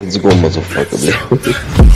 Let's go, motherfucker.